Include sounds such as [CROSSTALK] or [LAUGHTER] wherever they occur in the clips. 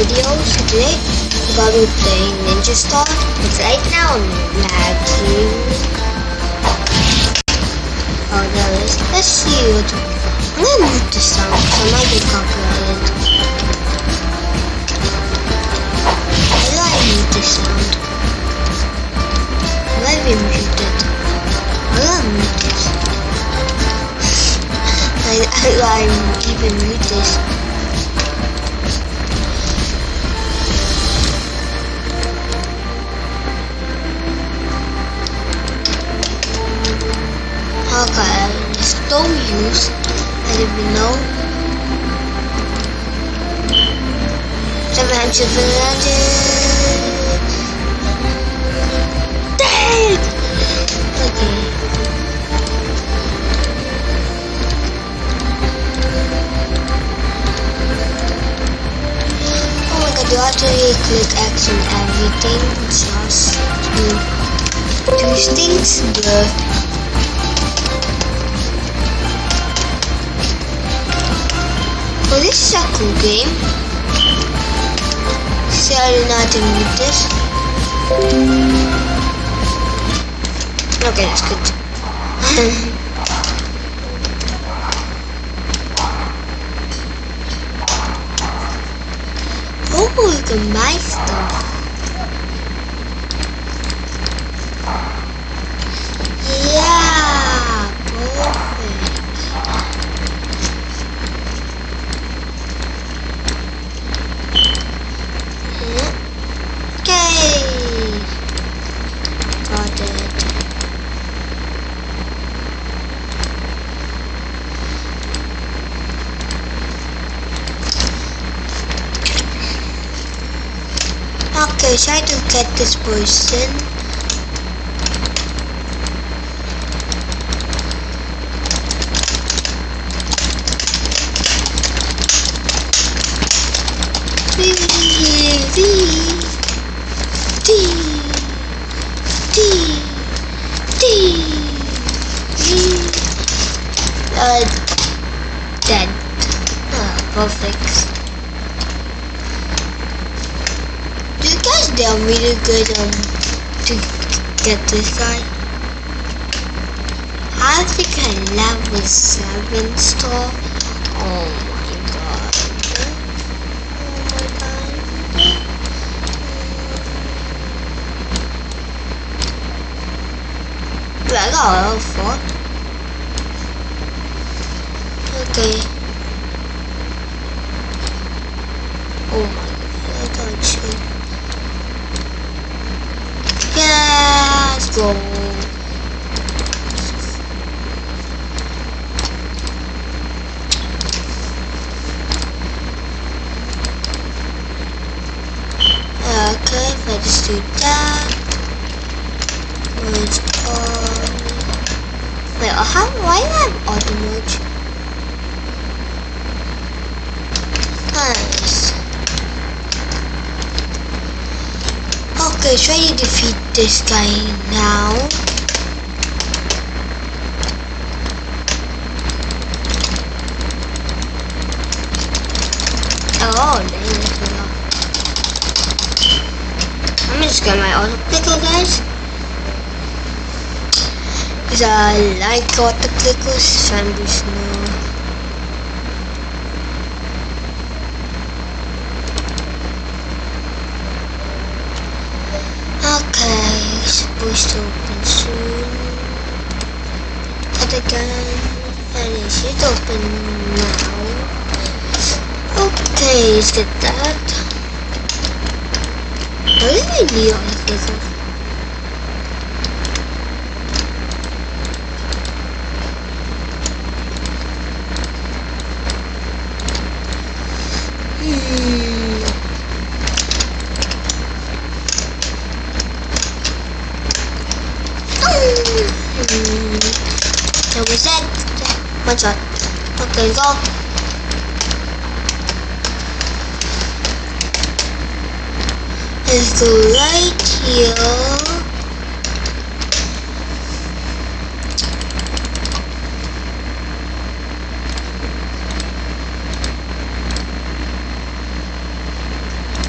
video. So today be playing Ninja Star. Right now I'm lagging. Oh no, let's, let's see what I'm gonna mute the sound because I might get copyrighted. Sound? I. I'm gonna this. I even mute this. Okay, stone use. I didn't even know. Seven hundred, seven hundred. Dang! Okay. Oh my god, you really click X on everything just to do things. But Oh, this cool game. See, I did not mute this. [LAUGHS] Okay, that's good. [LAUGHS] oh, you can buy stuff. Yeah, perfect. Okay. Got it. Okay, try to get this person. Uh dead uh, perfect do you really good um to get this guy I think I level 7 star oh my god oh I got a level 4. Okay. Oh my god, I got you. Okay, if I just do that. Merge on. Wait, I have, why do I have auto merge? Nice. Okay, try to defeat this guy now. Oh, dang. I'm just gonna get my auto clicker, guys. Because I like auto clickers, trying to slow. Okay, to open soon. But again, and it should open now. Okay, let's get that. I really need all the. Hmm. So we said one shot. Okay, go. Let's go right here.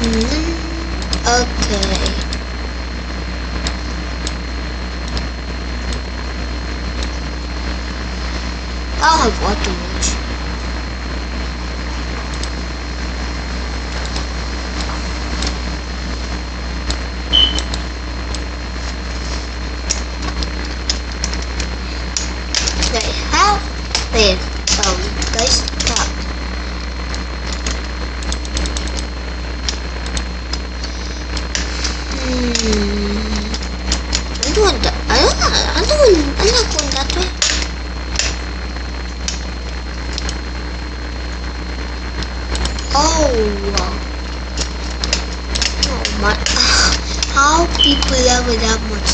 Mm-hmm. Okay. Watch. Wait, how? Wait, um, guys, stop. Hmm. I don't want that. I don't. I don't want. I'm not going that way. Oh. My. How people level that much?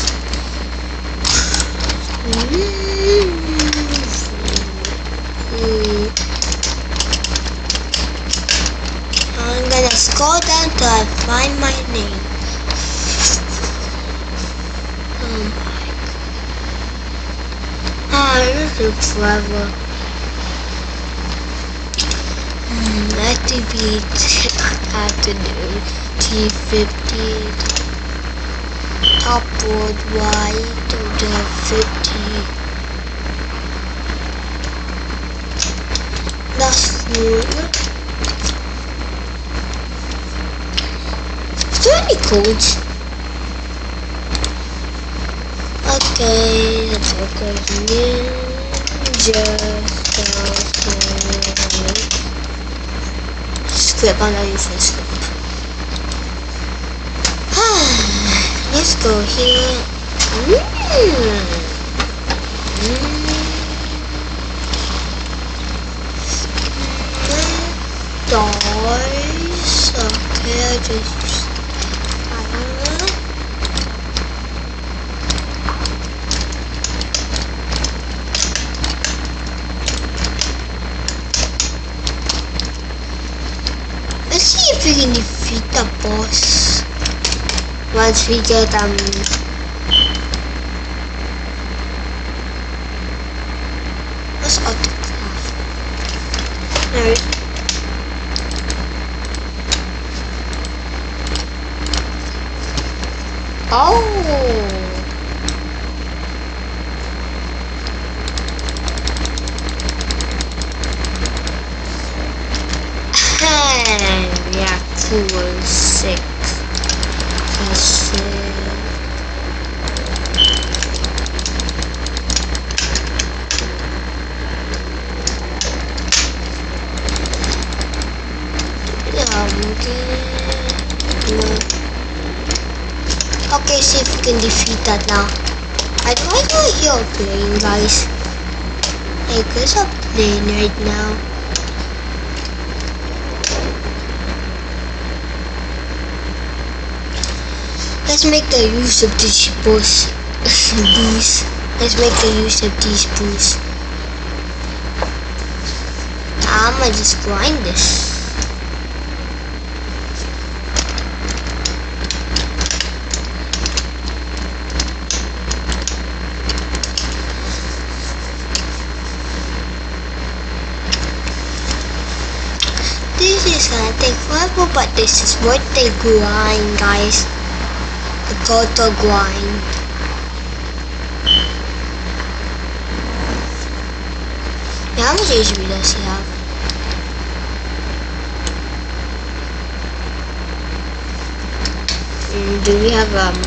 I'm gonna scroll down till I find my name. Oh my god. Ah, this took forever. Hmm, activate afternoon [LAUGHS] T50 top of the 50 that's full is there any codes? Okay at ninja script on the useless script let's go here. Mm. Mm. Doors. Okay, just. Let's see if we can defeat the boss once we get um what's autograph no oh! [LAUGHS] Yeah cool sick Let's Okay, see if we can defeat that now. I don't know hear playing, guys? Hey, guys are playing right now. Let's make the use of these boosts. these. Let's make the use of these boosts. I'ma just grind this. This is gonna take forever, but this is worth the grind, guys the total grind. Yeah, how much HP does he have? Mm, do we have um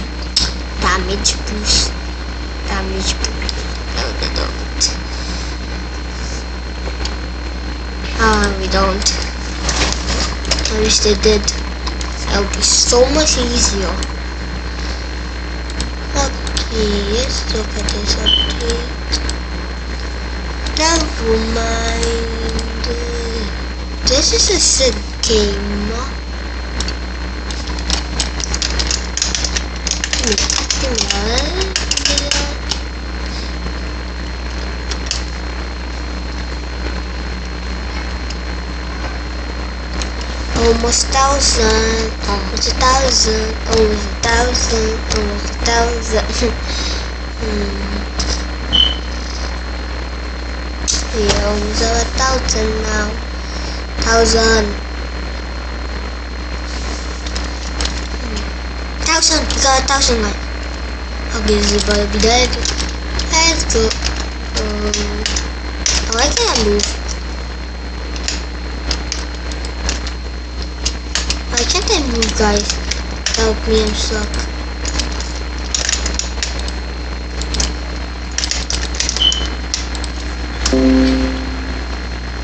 damage boost? Damage boost. No, we don't. Ah, we don't. I wish they did. That would be so much easier. Let's look at this update. Never mind. This is a sick game. Almost thousand, almost a thousand, almost a thousand, almost a thousand. hmm. Yeah, almost a thousand now. Thousand. Hmm. Thousand, we got a thousand now. Okay, this is about to be dead. Let's go. Um, Why can't move? Why can't I move, guys? Help me, I'm stuck.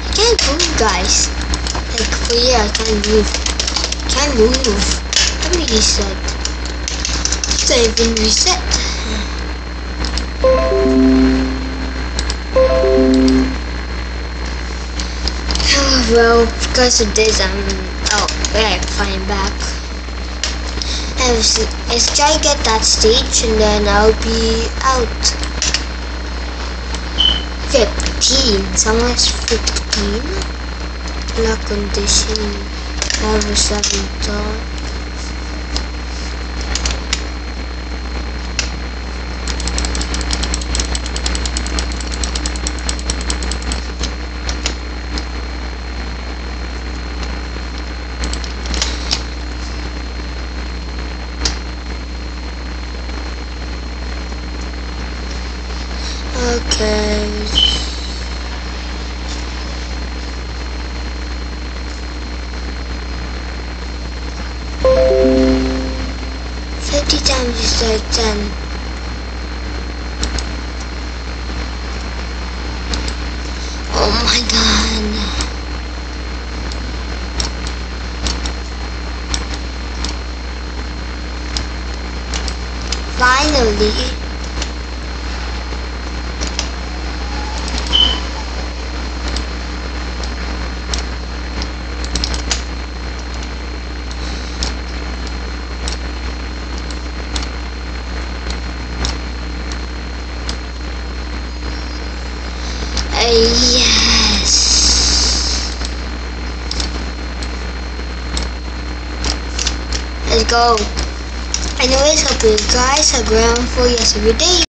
I can't move, guys. Like, for real, I can't move. Can't move. Let me reset. I even reset? [SIGHS] [SIGHS] well, because of this, I'm yeah, flying back. Let's, try to get that stage, and then I'll be out. 15. Someone has 15. Luck condition. Level 7 dot. Okay. Fifty times is like ten. Oh my god. Finally. Uh, yes. Let's go. Anyways, hope you guys are going for yes every day.